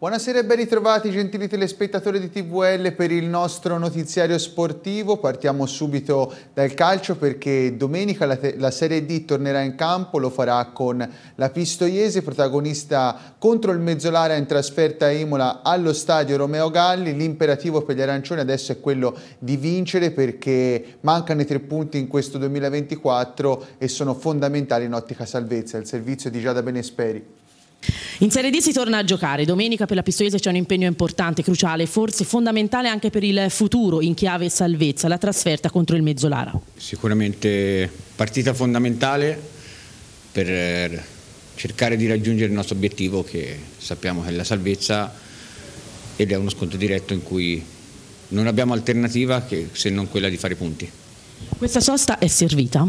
Buonasera e ben ritrovati gentili telespettatori di TVL per il nostro notiziario sportivo. Partiamo subito dal calcio perché domenica la, la, Serie D tornerà in campo, lo farà con la Pistoiese, protagonista contro il Mezzolara in trasferta a Imola allo stadio Romeo Galli. L'imperativo per gli arancioni adesso è quello di vincere perché mancano i tre punti in questo 2024 e sono fondamentali in ottica salvezza. Il servizio di Giada Benesperi. In Serie D si torna a giocare, domenica per la Pistoiese c'è un impegno importante, cruciale, forse fondamentale anche per il futuro in chiave salvezza, la trasferta contro il Mezzolara. Sicuramente partita fondamentale per eh, cercare di raggiungere il nostro obiettivo che sappiamo che è la salvezza ed è uno scontro diretto in cui non abbiamo alternativa se non quella di fare punti. Questa sosta è servita?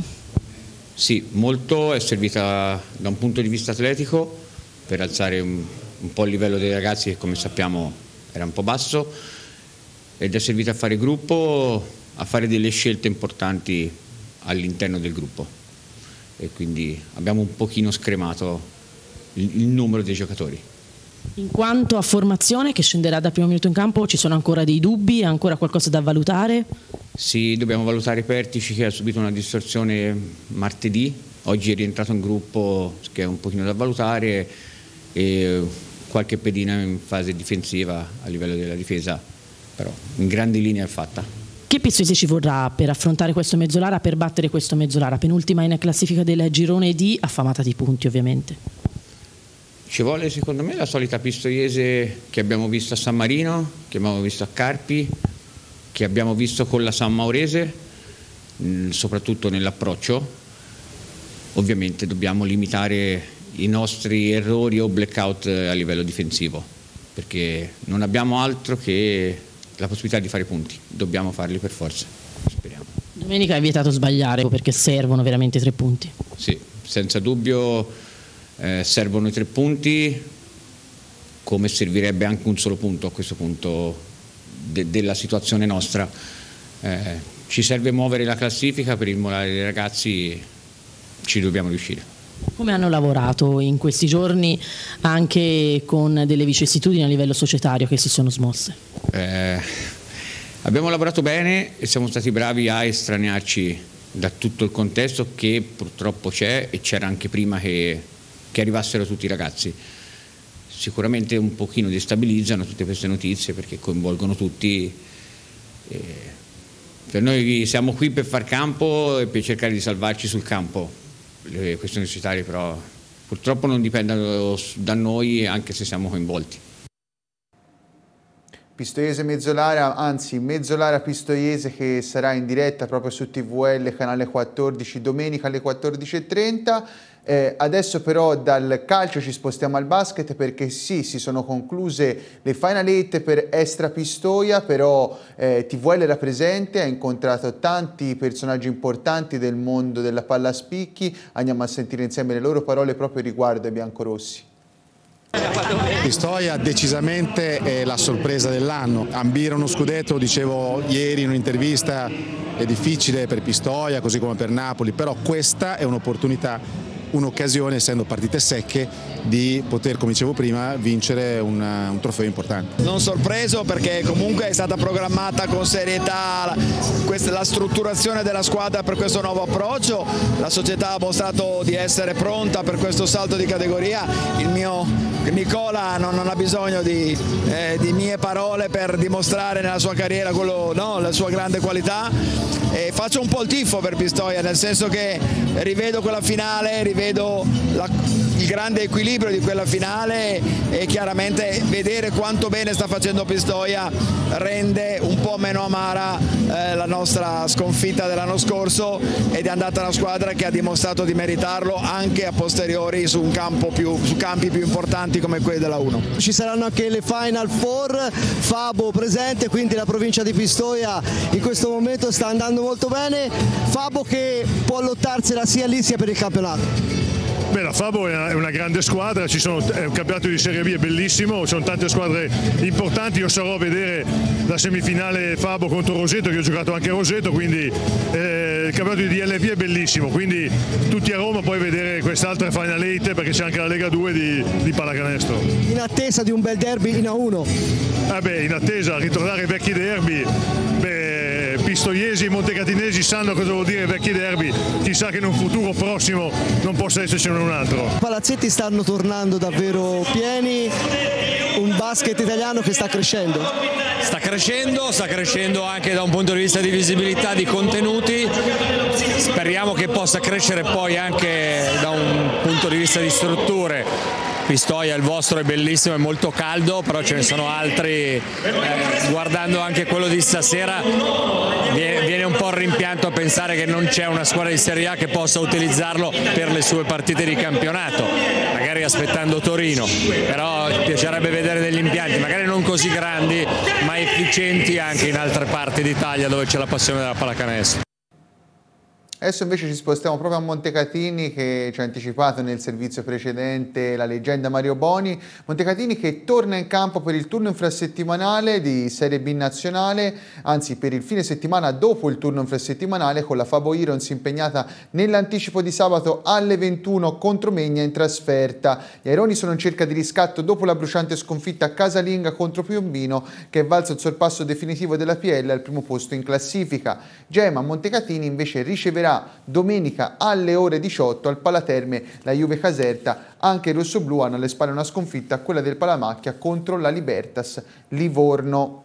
Sì, molto è servita da un punto di vista atletico per alzare un, un po' il livello dei ragazzi che come sappiamo era un po' basso ed è servito a fare gruppo, a fare delle scelte importanti all'interno del gruppo e quindi abbiamo un pochino scremato il, il numero dei giocatori. In quanto a formazione che scenderà dal primo minuto in campo, ci sono ancora dei dubbi, ancora qualcosa da valutare? Sì, dobbiamo valutare Pertici che ha subito una distorsione martedì, oggi è rientrato in gruppo che è un pochino da valutare e qualche pedina in fase difensiva a livello della difesa, però in grandi linee è fatta. Che Pistoiese ci vorrà per affrontare questo Mezzolara, per battere questo Mezzolara? Penultima in classifica del girone D, affamata di punti ovviamente. Ci vuole secondo me la solita Pistoiese che abbiamo visto a San Marino, che abbiamo visto a Carpi, che abbiamo visto con la San Maurese, soprattutto nell'approccio. Ovviamente dobbiamo limitare i nostri errori o blackout eh, a livello difensivo, perché non abbiamo altro che la possibilità di fare punti, dobbiamo farli per forza, speriamo. Domenica è vietato sbagliare perché servono veramente tre punti. Sì, senza dubbio eh, servono i tre punti, come servirebbe anche un solo punto a questo punto de della situazione nostra. Eh, ci serve muovere la classifica per il morale dei ragazzi, ci dobbiamo riuscire. Come hanno lavorato in questi giorni anche con delle vicissitudini a livello societario che si sono smosse? Eh, abbiamo lavorato bene e siamo stati bravi a estranearci da tutto il contesto che purtroppo c'è e c'era anche prima che, che, arrivassero tutti i ragazzi. Sicuramente un pochino destabilizzano tutte queste notizie perché coinvolgono tutti. Eh, per noi siamo qui per far campo e per cercare di salvarci sul campo le questioni societarie però purtroppo non dipendono da noi anche se siamo coinvolti. Pistoiese Mezzolara, anzi Mezzolara Pistoiese che sarà in diretta proprio su TVL canale 14 domenica alle 14.30 eh, adesso però dal calcio ci spostiamo al basket perché sì, si sono concluse le final eight per Estra Pistoia, però eh, TVL era presente, ha incontrato tanti personaggi importanti del mondo della palla a spicchi, andiamo a sentire insieme le loro parole proprio riguardo ai biancorossi. Pistoia decisamente è la sorpresa dell'anno, ambire uno scudetto, dicevo ieri in un'intervista, è difficile per Pistoia così come per Napoli, però questa è un'opportunità un'occasione, essendo partite secche, di poter, come dicevo prima, vincere un, un, trofeo importante. Non sorpreso perché comunque è stata programmata con serietà questa, la strutturazione della squadra per questo nuovo approccio, la società ha mostrato di essere pronta per questo salto di categoria, il mio Nicola non, non ha bisogno di, eh, di, mie parole per dimostrare nella sua carriera quello, no, la sua grande qualità. E faccio un po' il tifo per Pistoia nel senso che rivedo quella finale, rivedo la, il grande equilibrio di quella finale e chiaramente vedere quanto bene sta facendo Pistoia rende un po' meno amara eh, la nostra sconfitta dell'anno scorso ed è andata una squadra che ha dimostrato di meritarlo anche a posteriori su, più, su campi più importanti come quelli della 1. Ci saranno anche le Final Four, Fabo presente, quindi la provincia di Pistoia in questo momento sta andando molto bene, Fabo che può lottarsela sia lì sia per il campionato. Beh, la Fabo è una, grande squadra, sono, è un campionato di Serie B, è bellissimo, ci sono tante squadre importanti, io sarò a vedere la semifinale Fabo contro Roseto, che ho giocato anche a Roseto, quindi eh, il campionato di DLB è bellissimo, quindi tutti a Roma poi vedere quest'altra Final 8 perché c'è anche la Lega 2 di, di pallacanestro. In attesa di un bel derby in A1? Eh beh, in attesa, ritornare ai vecchi derby, pistoiesi e montecatinesi sanno cosa vuol dire vecchi derby, chissà che in un futuro prossimo non possa essercene un altro. I palazzetti stanno tornando davvero pieni, un basket italiano che sta crescendo. Sta crescendo, sta crescendo anche da un punto di vista di visibilità, di contenuti, speriamo che possa crescere poi anche da un punto di vista di strutture Pistoia il vostro è bellissimo, è molto caldo, però ce ne sono altri, eh, guardando anche quello di stasera viene, un po' il rimpianto a pensare che non c'è una squadra di Serie A che possa utilizzarlo per le sue partite di campionato, magari aspettando Torino, però piacerebbe vedere degli impianti, magari non così grandi ma efficienti anche in altre parti d'Italia dove c'è la passione della pallacanestro. Adesso invece ci spostiamo proprio a Montecatini che ci ha anticipato nel servizio precedente la leggenda Mario Boni. Montecatini che torna in campo per il turno infrasettimanale di Serie B nazionale, anzi per il fine settimana dopo il turno infrasettimanale con la Fabo Irons impegnata nell'anticipo di sabato alle 21 contro Megna in trasferta. Gli Aironi sono in cerca di riscatto dopo la bruciante sconfitta casalinga contro Piombino che è valso il sorpasso definitivo della PL al primo posto in classifica. Gema Montecatini invece riceverà domenica alle ore 18 al Palaterme la Juve Caserta. Anche i rossoblù hanno alle spalle una sconfitta, quella del Palamacchia contro la Libertas Livorno.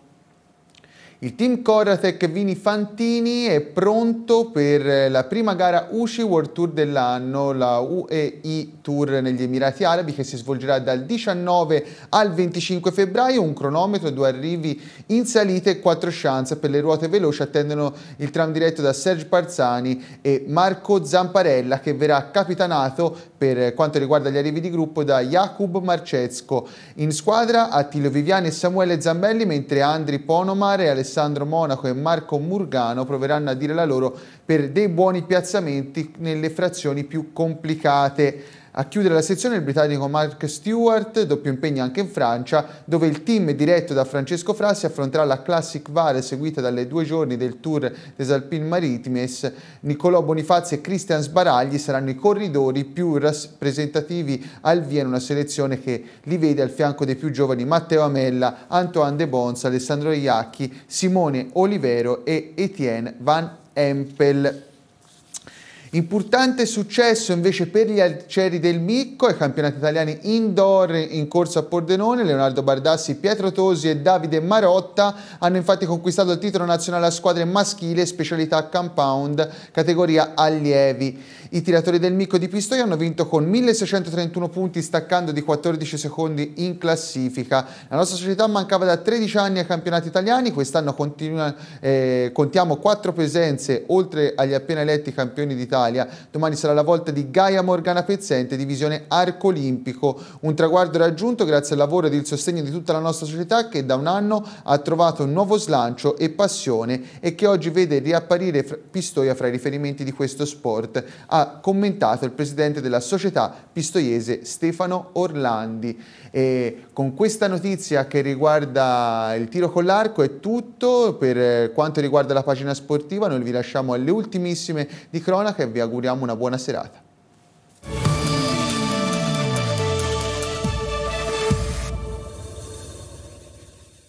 Il team Coratec Vini Fantini è pronto per la prima gara UCI World Tour dell'anno, la UEI Tour negli Emirati Arabi che si svolgerà dal 19 al 25 febbraio, un cronometro, due arrivi in salita e quattro chance per le ruote veloci attendono il tram diretto da Serge Parzani e Marco Zamparella che verrà capitanato per quanto riguarda gli arrivi di gruppo da Jakub Marcesco. In squadra Attilio Viviani e Samuele Zambelli mentre Andri Ponomar e Alessandro Alessandro Monaco e Marco Murgano proveranno a dire la loro per dei buoni piazzamenti nelle frazioni più complicate. A chiudere la sezione il britannico Mark Stewart, doppio impegno anche in Francia, dove il team diretto da Francesco Frassi affronterà la Classic Vare seguita dalle due giorni del Tour des Alpines Maritimes. Nicolò Bonifazzi e Christian Sbaragli saranno i corridori più rappresentativi al via in una selezione che li vede al fianco dei più giovani Matteo Amella, Antoine De Bons, Alessandro Iacchi, Simone Olivero e Etienne Van Empel. Importante successo invece per gli arcieri del Micco ai campionati italiani indoor in corso a Pordenone. Leonardo Bardassi, Pietro Tosi e Davide Marotta hanno infatti conquistato il titolo nazionale a squadre maschile specialità compound categoria allievi. I tiratori del Micco di Pistoia hanno vinto con 1631 punti staccando di 14 secondi in classifica. La nostra società mancava da 13 anni ai campionati italiani, quest'anno eh, contiamo 4 presenze oltre agli appena eletti campioni d'Italia Italia. Domani sarà la volta di Gaia Morgana Pezzente, divisione arco olimpico. Un traguardo raggiunto grazie al lavoro ed il sostegno di tutta la nostra società che da un anno ha trovato un nuovo slancio e passione e che oggi vede riapparire Pistoia fra i riferimenti di questo sport, ha commentato il presidente della società pistoiese Stefano Orlandi. E con questa notizia che riguarda il tiro con l'arco è tutto per quanto riguarda la pagina sportiva, noi vi lasciamo alle ultimissime di cronaca e vi auguriamo una buona serata.